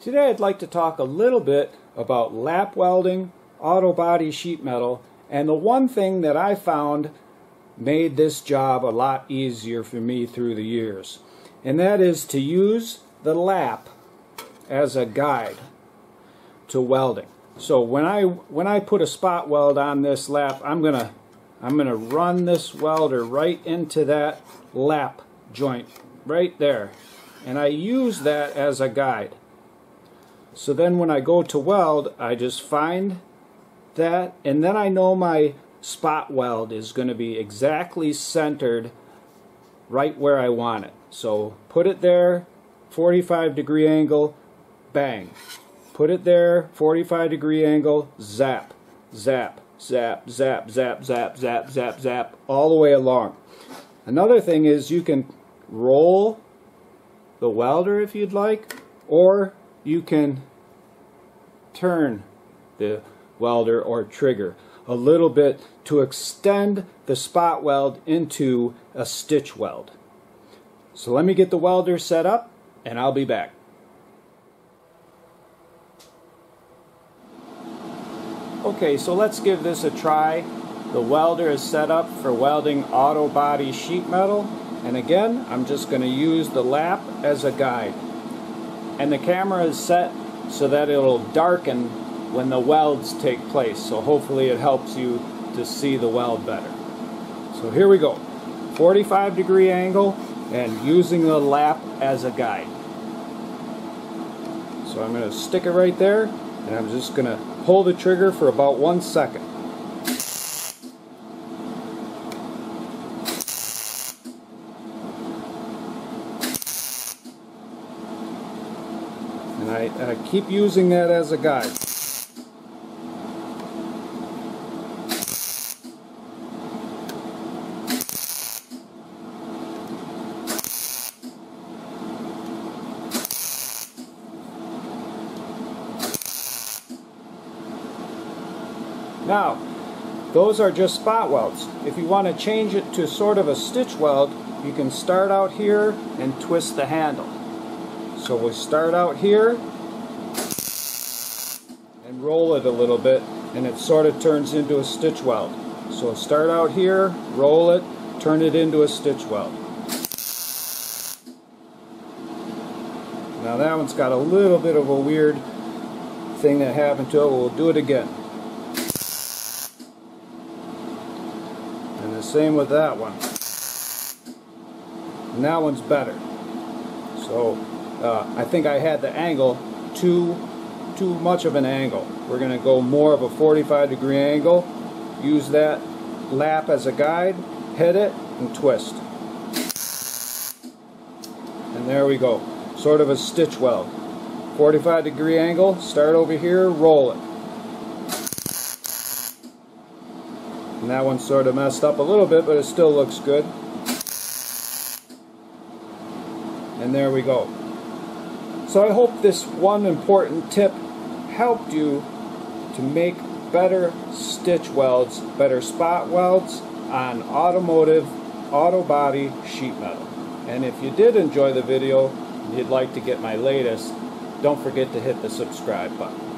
Today I'd like to talk a little bit about lap welding, auto body sheet metal, and the one thing that I found made this job a lot easier for me through the years. And that is to use the lap as a guide to welding. So when I when I put a spot weld on this lap, I'm gonna I'm gonna run this welder right into that lap joint right there. And I use that as a guide. So then when I go to weld, I just find that, and then I know my spot weld is going to be exactly centered right where I want it. So put it there, 45 degree angle, bang. Put it there, 45 degree angle, zap, zap, zap, zap, zap, zap, zap, zap, zap, all the way along. Another thing is you can roll the welder if you'd like, or you can turn the welder or trigger a little bit to extend the spot weld into a stitch weld. So let me get the welder set up and I'll be back. Okay, so let's give this a try. The welder is set up for welding auto body sheet metal. And again, I'm just going to use the lap as a guide. And the camera is set so that it'll darken when the welds take place. So hopefully it helps you to see the weld better. So here we go. 45 degree angle and using the lap as a guide. So I'm going to stick it right there and I'm just going to pull the trigger for about one second. And I, I keep using that as a guide. Now, those are just spot welds. If you want to change it to sort of a stitch weld, you can start out here and twist the handle. So we start out here and roll it a little bit and it sort of turns into a stitch weld. So start out here, roll it, turn it into a stitch weld. Now that one's got a little bit of a weird thing that happened to it. We'll do it again. And the same with that one. And that one's better. So uh, I think I had the angle too too much of an angle. We're going to go more of a 45 degree angle. Use that lap as a guide, hit it, and twist. And there we go. Sort of a stitch weld. 45 degree angle, start over here, roll it. And that one sort of messed up a little bit, but it still looks good. And there we go. So I hope this one important tip helped you to make better stitch welds, better spot welds on automotive auto body sheet metal. And if you did enjoy the video, and you'd like to get my latest, don't forget to hit the subscribe button.